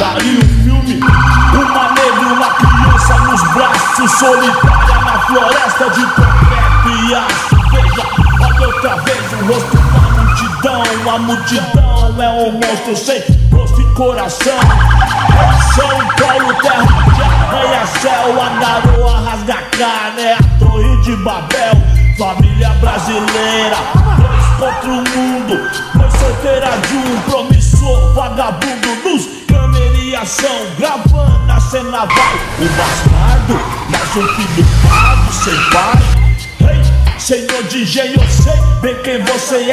Daí o filme, uma negra uma criança nos braços, solitária na floresta de concreto e. Veja, olha outra vez o rosto da multidão. A multidão é um monstro sem rosto e coração. É São Paulo, terra de arranha-céu, a garoa rasga a carne, é a torre de Babel. Família brasileira, dois contra o mundo, mãe solteira de um promissor vagabundo em ação, gravando a cena vai o bastardo, mais um filho pago sem pai. Ei, senhor engenho, eu sei bem quem você é.